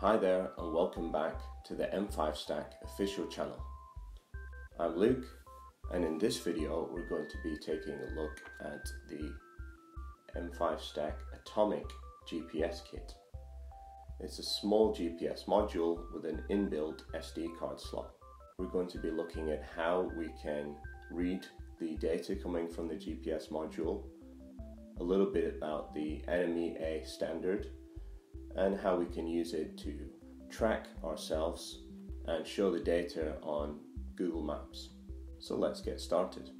Hi there, and welcome back to the M5 Stack official channel. I'm Luke, and in this video, we're going to be taking a look at the M5 Stack Atomic GPS kit. It's a small GPS module with an inbuilt SD card slot. We're going to be looking at how we can read the data coming from the GPS module, a little bit about the NMEA standard and how we can use it to track ourselves and show the data on Google Maps. So let's get started.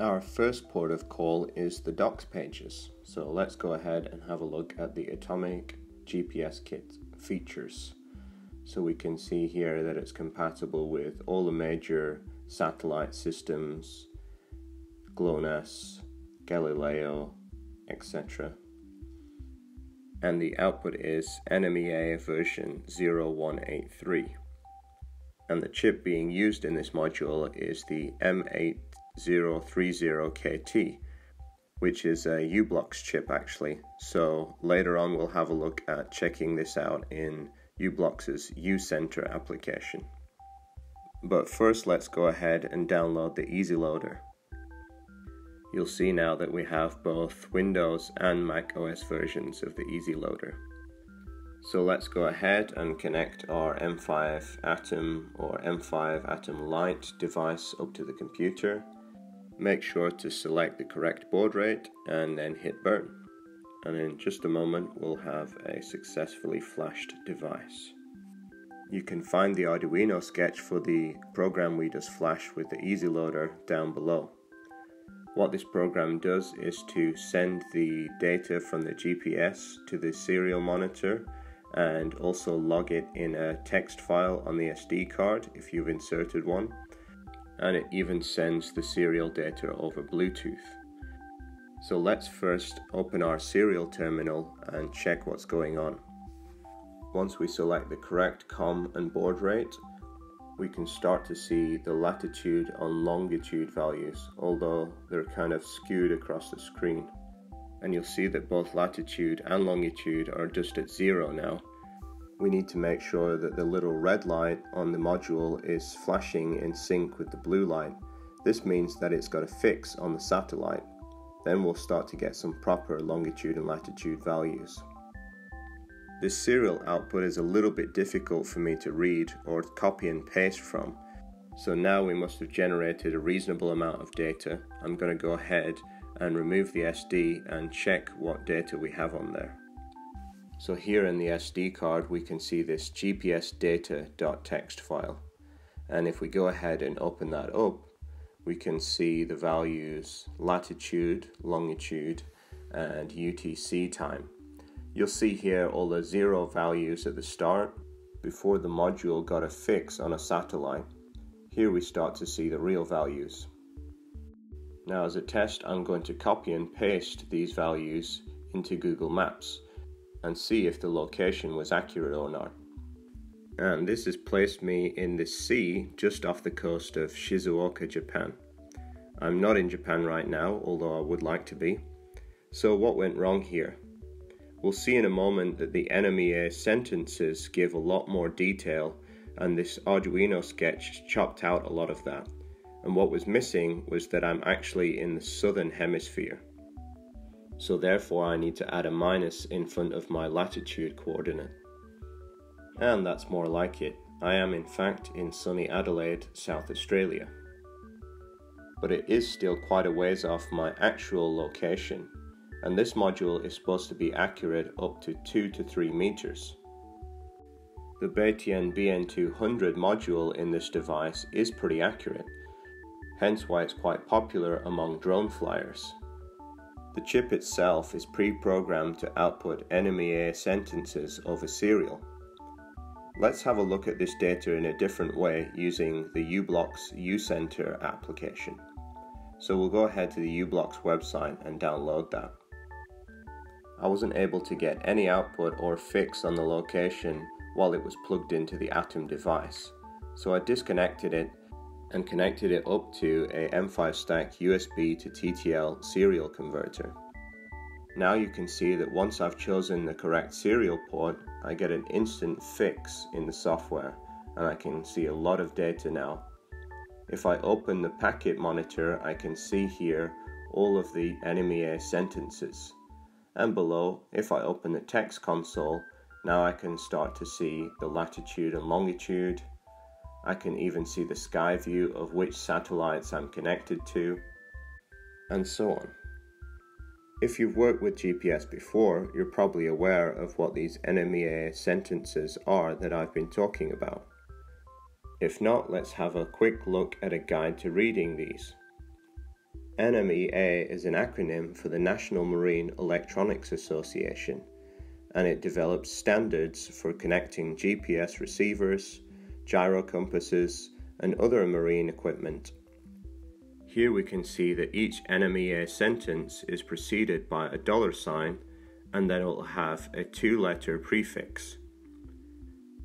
Our first port of call is the docs pages. So let's go ahead and have a look at the Atomic GPS kit features. So we can see here that it's compatible with all the major satellite systems, GLONASS, Galileo, etc and the output is NMEA version 0183. And the chip being used in this module is the M8030KT, which is a u-blox chip actually. So later on we'll have a look at checking this out in u-blox's U-Center application. But first let's go ahead and download the EasyLoader you'll see now that we have both Windows and Mac OS versions of the EasyLoader. So let's go ahead and connect our M5 Atom or M5 Atom Lite device up to the computer. Make sure to select the correct baud rate and then hit burn. And in just a moment we'll have a successfully flashed device. You can find the Arduino sketch for the program we just flashed with the EasyLoader down below. What this program does is to send the data from the GPS to the serial monitor and also log it in a text file on the SD card if you've inserted one. And it even sends the serial data over Bluetooth. So let's first open our serial terminal and check what's going on. Once we select the correct COM and baud rate, we can start to see the latitude and longitude values, although they're kind of skewed across the screen. And you'll see that both latitude and longitude are just at zero now. We need to make sure that the little red light on the module is flashing in sync with the blue light. This means that it's got a fix on the satellite. Then we'll start to get some proper longitude and latitude values. This serial output is a little bit difficult for me to read or copy and paste from. So now we must have generated a reasonable amount of data. I'm going to go ahead and remove the SD and check what data we have on there. So here in the SD card we can see this GPS data.txt file. And if we go ahead and open that up, we can see the values latitude, longitude, and UTC time. You'll see here all the zero values at the start before the module got a fix on a satellite. Here we start to see the real values. Now as a test I'm going to copy and paste these values into Google Maps and see if the location was accurate or not. And this has placed me in the sea just off the coast of Shizuoka, Japan. I'm not in Japan right now, although I would like to be. So what went wrong here? We'll see in a moment that the NMEA sentences give a lot more detail and this Arduino sketch chopped out a lot of that. And what was missing was that I'm actually in the southern hemisphere. So therefore I need to add a minus in front of my latitude coordinate. And that's more like it. I am in fact in sunny Adelaide, South Australia. But it is still quite a ways off my actual location and this module is supposed to be accurate up to 2 to 3 meters. The Beitian BN200 module in this device is pretty accurate, hence why it's quite popular among drone flyers. The chip itself is pre-programmed to output NMEA sentences over serial. Let's have a look at this data in a different way using the u-blox U-Center application. So we'll go ahead to the u-blox website and download that. I wasn't able to get any output or fix on the location while it was plugged into the Atom device, so I disconnected it and connected it up to a M5 stack USB to TTL serial converter. Now you can see that once I've chosen the correct serial port, I get an instant fix in the software and I can see a lot of data now. If I open the packet monitor, I can see here all of the NMEA sentences. And below, if I open the text console, now I can start to see the latitude and longitude. I can even see the sky view of which satellites I'm connected to, and so on. If you've worked with GPS before, you're probably aware of what these NMEA sentences are that I've been talking about. If not, let's have a quick look at a guide to reading these. NMEA is an acronym for the National Marine Electronics Association, and it develops standards for connecting GPS receivers, gyro compasses, and other marine equipment here we can see that each NMEA sentence is preceded by a dollar sign and then it will have a two letter prefix.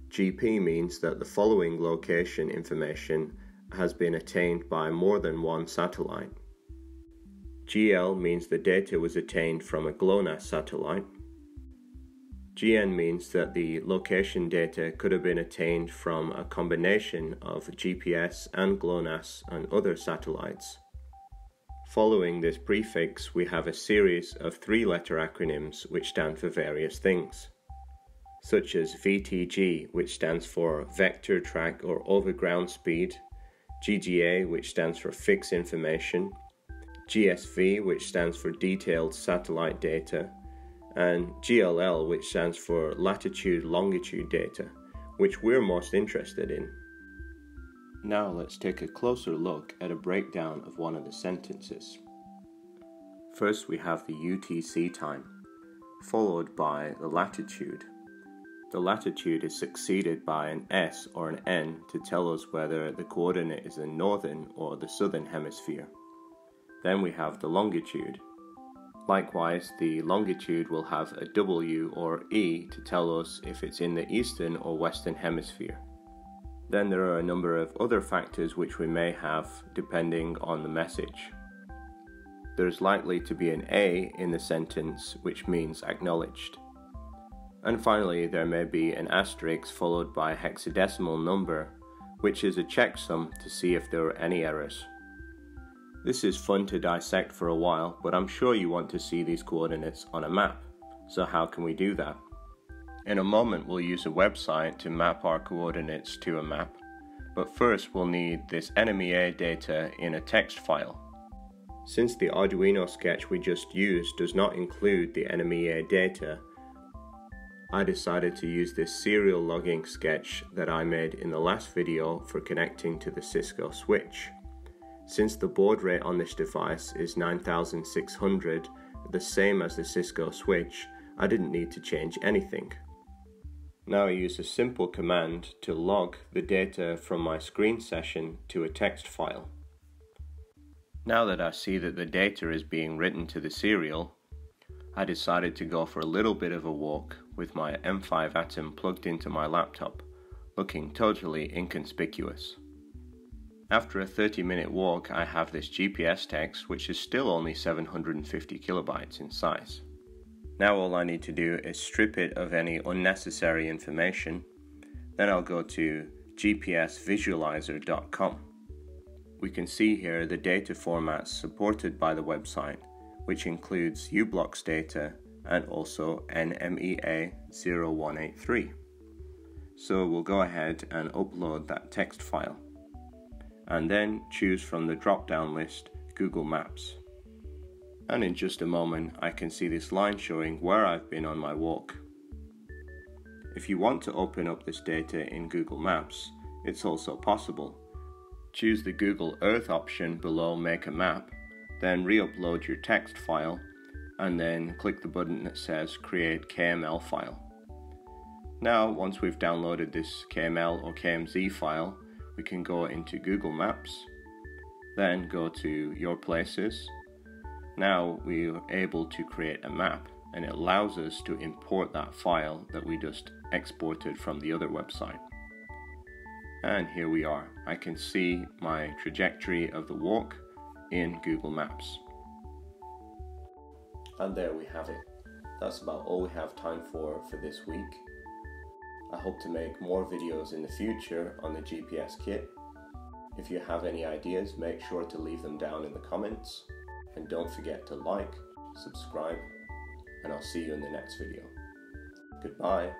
GP means that the following location information has been attained by more than one satellite. GL means the data was attained from a GLONASS satellite. GN means that the location data could have been attained from a combination of GPS and GLONASS and other satellites. Following this prefix, we have a series of three letter acronyms which stand for various things, such as VTG, which stands for Vector Track or Overground Speed, GGA, which stands for Fix Information, GSV, which stands for Detailed Satellite Data, and GLL, which stands for latitude longitude data, which we're most interested in. Now let's take a closer look at a breakdown of one of the sentences. First we have the UTC time, followed by the latitude. The latitude is succeeded by an S or an N to tell us whether the coordinate is the northern or the southern hemisphere. Then we have the longitude, Likewise, the longitude will have a W or E to tell us if it's in the eastern or western hemisphere. Then there are a number of other factors which we may have depending on the message. There's likely to be an A in the sentence which means acknowledged. And finally, there may be an asterisk followed by a hexadecimal number, which is a checksum to see if there are any errors. This is fun to dissect for a while, but I'm sure you want to see these coordinates on a map. So how can we do that? In a moment we'll use a website to map our coordinates to a map, but first we'll need this NMEA data in a text file. Since the Arduino sketch we just used does not include the NMEA data, I decided to use this serial logging sketch that I made in the last video for connecting to the Cisco switch. Since the baud rate on this device is 9600, the same as the Cisco switch, I didn't need to change anything. Now I use a simple command to log the data from my screen session to a text file. Now that I see that the data is being written to the serial, I decided to go for a little bit of a walk with my M5 Atom plugged into my laptop, looking totally inconspicuous. After a 30 minute walk, I have this GPS text, which is still only 750 kilobytes in size. Now all I need to do is strip it of any unnecessary information. Then I'll go to gpsvisualizer.com. We can see here the data formats supported by the website, which includes u-blox data and also NMEA 0183. So we'll go ahead and upload that text file and then choose from the drop down list Google Maps. And in just a moment, I can see this line showing where I've been on my walk. If you want to open up this data in Google Maps, it's also possible. Choose the Google Earth option below Make a Map, then re upload your text file, and then click the button that says Create KML file. Now, once we've downloaded this KML or KMZ file, we can go into Google Maps, then go to Your Places. Now we are able to create a map and it allows us to import that file that we just exported from the other website. And here we are. I can see my trajectory of the walk in Google Maps. And there we have it. that's about all we have time for for this week. I hope to make more videos in the future on the GPS kit. If you have any ideas, make sure to leave them down in the comments. And don't forget to like, subscribe, and I'll see you in the next video. Goodbye.